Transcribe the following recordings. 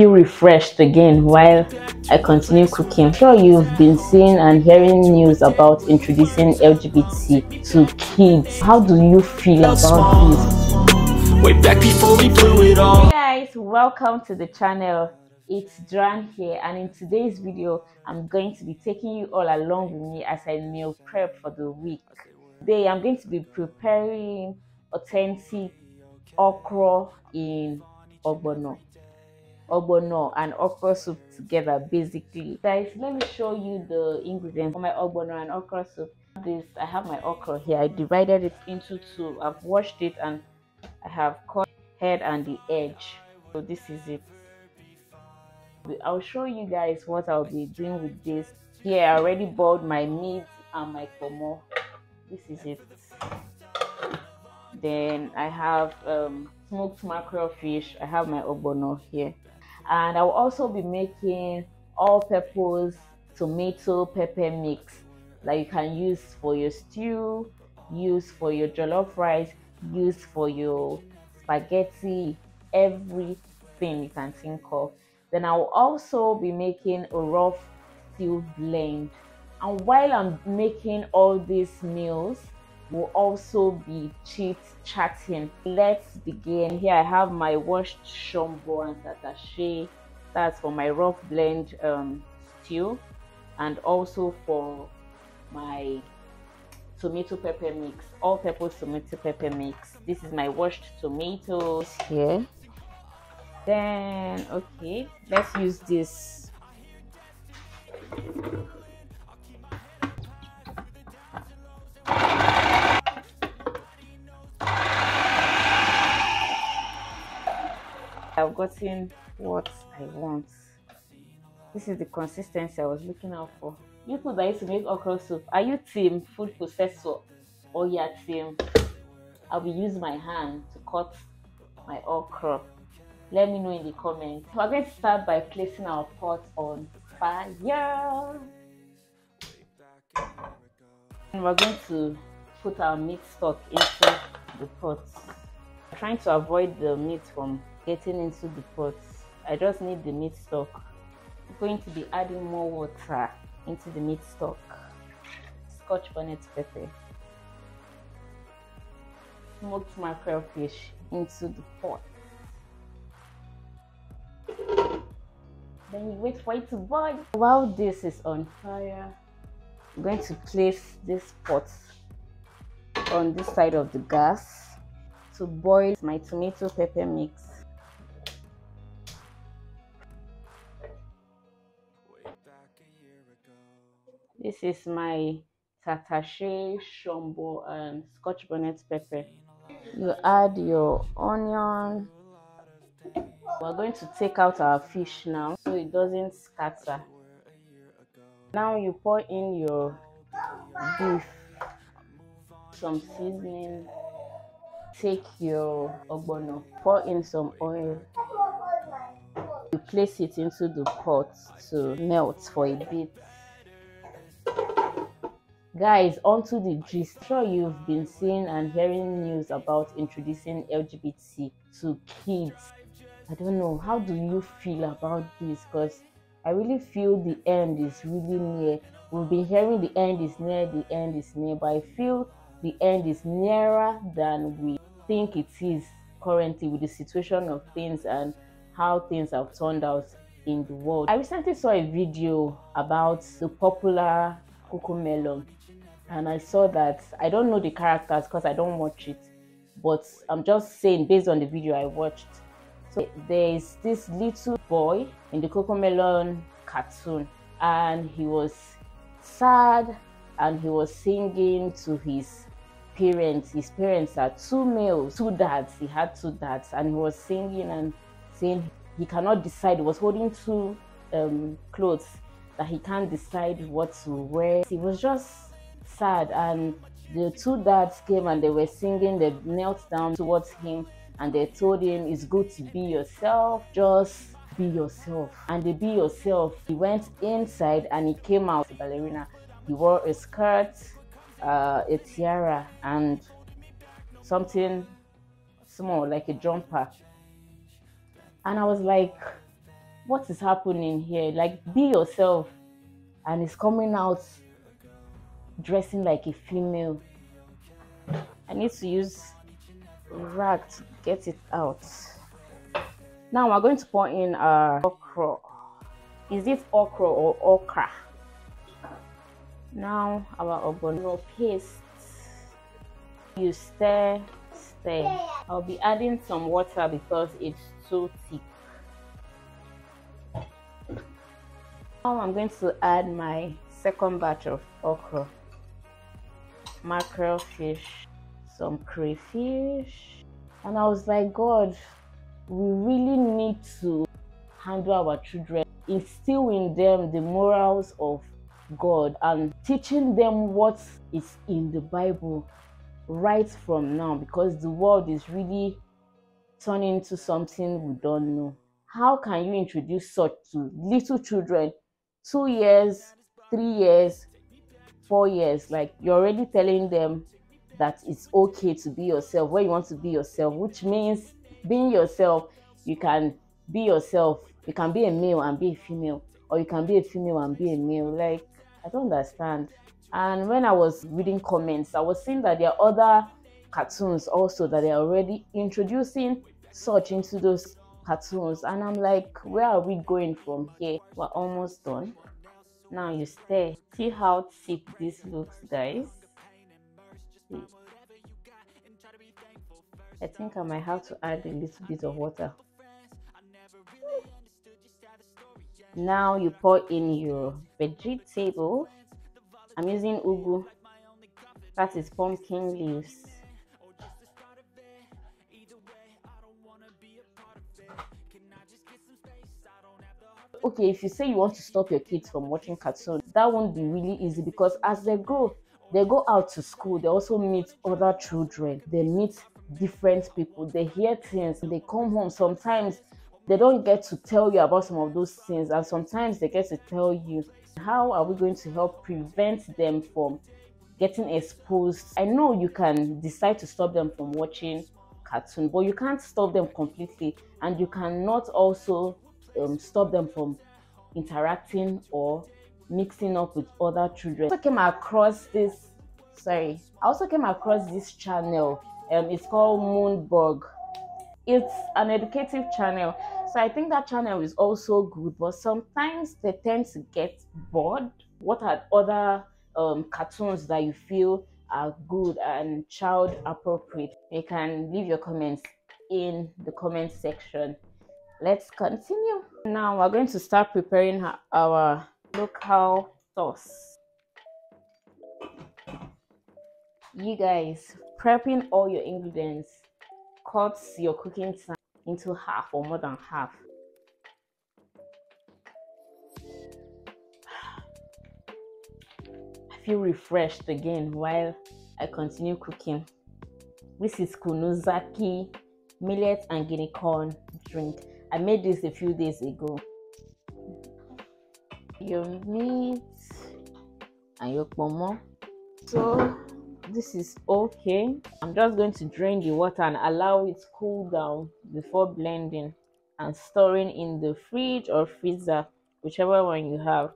feel refreshed again while I continue cooking. I'm sure you've been seeing and hearing news about introducing LGBT to kids. How do you feel about this? Way back before we blew it all. Hey guys, welcome to the channel. It's Dran here, and in today's video, I'm going to be taking you all along with me as I meal prep for the week. Today, I'm going to be preparing authentic okra in ogbono ogbono and okra soup together basically. Guys let me show you the ingredients for my ogbono and okra soup. This i have my okra here. I divided it into two. I've washed it and i have cut head and the edge. So this is it. I'll show you guys what i'll be doing with this. Here i already boiled my meat and my ponmo this is it. Then i have um, smoked mackerel fish. I have my ogbono here and I'll also be making all-purpose tomato pepper mix that you can use for your stew, use for your jollof rice, use for your spaghetti, everything you can think of. Then I'll also be making a rough stew blend. And while I'm making all these meals, we'll also be chit chatting. Let's begin. Here I have my washed shombo and tatashe. That's for my rough blend um, stew and also for my tomato pepper mix, all purpose tomato pepper mix. This is my washed tomatoes here. Then, okay, let's use this I've gotten what I want. This is the consistency I was looking out for. You people that used to make okra soup, are you team food processor or your team? I'll be using my hand to cut my okra. Let me know in the comments. We're going to start by placing our pot on fire. And we're going to put our meat stock into the pot. Trying to avoid the meat from getting into the pot. I just need the meat stock. I'm going to be adding more water into the meat stock. Scotch bonnet pepper. Smoked mackerel fish into the pot. Then you wait for it to boil. While this is on fire, I'm going to place this pot on this side of the gas to boil my tomato pepper mix. This is my tatashe, shombo, and scotch bonnet pepper. You add your onion. We're going to take out our fish now so it doesn't scatter. Now you pour in your beef, some seasoning, take your ogbono, pour in some oil. You place it into the pot to melt for a bit guys onto the gist. Sure you've been seeing and hearing news about introducing lgbt to kids. I don't know. How do you feel about this? Because i really feel the end is really near. We've been hearing the end is near the end is near but i feel the end is nearer than we think it is currently with the situation of things and how things have turned out in the world. I recently saw a video about the popular Cocomelon and I saw that I don't know the characters because I don't watch it, but I'm just saying based on the video I watched. So there's this little boy in the Cocomelon cartoon, and he was sad and he was singing to his parents. His parents are two males, two dads. He had two dads, and he was singing and saying he cannot decide. He was holding two um, clothes that he can't decide what to wear. He was just sad and the two dads came and they were singing they knelt down towards him and they told him it's good to be yourself just be yourself and they be yourself he went inside and he came out ballerina he wore a skirt uh, a tiara and something small like a jumper and i was like what is happening here? Like, be yourself. And he's coming out dressing like a female. I need to use rag to get it out. Now we're going to pour in our okra. Is it okra or okro? Now our ogbono paste. You stir, stir. I'll be adding some water because it's too thick. Now I'm going to add my second batch of okra. Mackerel fish, some crayfish. And I was like, God, we really need to handle our children, instill in them the morals of God and teaching them what is in the Bible right from now because the world is really turning into something we don't know. How can you introduce such to little children, two years, three years, four years? Like you're already telling them that it's okay to be yourself where you want to be yourself, which means being yourself, you can be yourself. You can be a male and be a female, or you can be a female and be a male. Like I don't understand. And when I was reading comments, I was seeing that there are other cartoons also that they're already introducing such into those cartoons. And I'm like, where are we going from here? We're almost done. Now you stare. See how thick this looks, guys. See. I think I might have to add a little bit of water. Now you pour in your vegetable. I'm using ugu. That is pumpkin leaves. Okay, if you say you want to stop your kids from watching cartoons, that won't be really easy because as they grow, they go out to school, they also meet other children, they meet different people, they hear things, they come home. Sometimes they don't get to tell you about some of those things, and sometimes they get to tell you. How are we going to help prevent them from getting exposed? I know you can decide to stop them from watching cartoon, but you can't stop them completely, and you cannot also um, stop them from interacting or mixing up with other children. I also came across this, sorry, I also came across this channel. Um, it's called Moonbug. It's an educative channel. So I think that channel is also good, but sometimes they tend to get bored. What are other um, cartoons that you feel are good and child appropriate? You can leave your comments in the comment section. Let's continue. Now we're going to start preparing our local sauce. You guys, prepping all your ingredients cuts your cooking time into half or more than half. I feel refreshed again while I continue cooking. This is Kunuzaki millet and guinea corn drink. I made this a few days ago. Your meat and your ponmo. So this is okay i'm just going to drain the water and allow it cool down before blending and storing in the fridge or freezer whichever one you have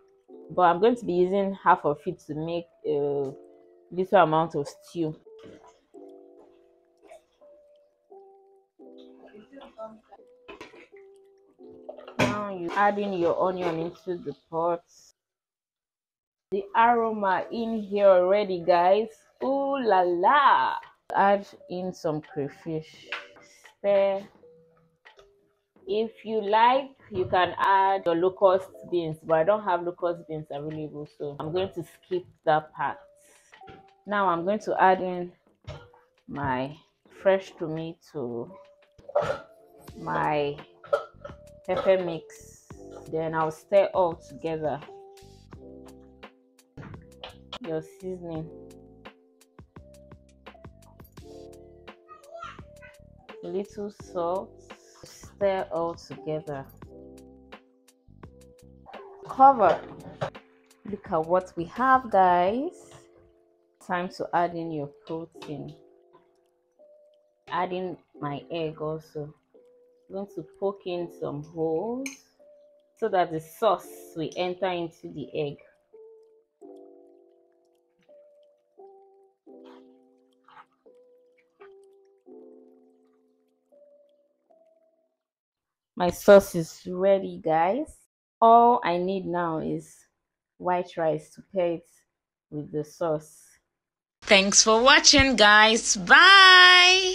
but i'm going to be using half of it to make a little amount of stew you add in your onion into the pot the aroma in here already guys Ooh la la! Add in some crayfish. Stir. If you like, you can add your locust beans, but I don't have locust beans available, so I'm going to skip that part. Now I'm going to add in my fresh tomato, my pepper mix, then I'll stir all together. Your seasoning. little salt, stir all together. Cover. Look at what we have, guys. Time to add in your protein. Adding my egg also. I'm going to poke in some holes so that the sauce will enter into the egg. My sauce is ready, guys. All I need now is white rice to pair it with the sauce. Thanks for watching, guys. Bye.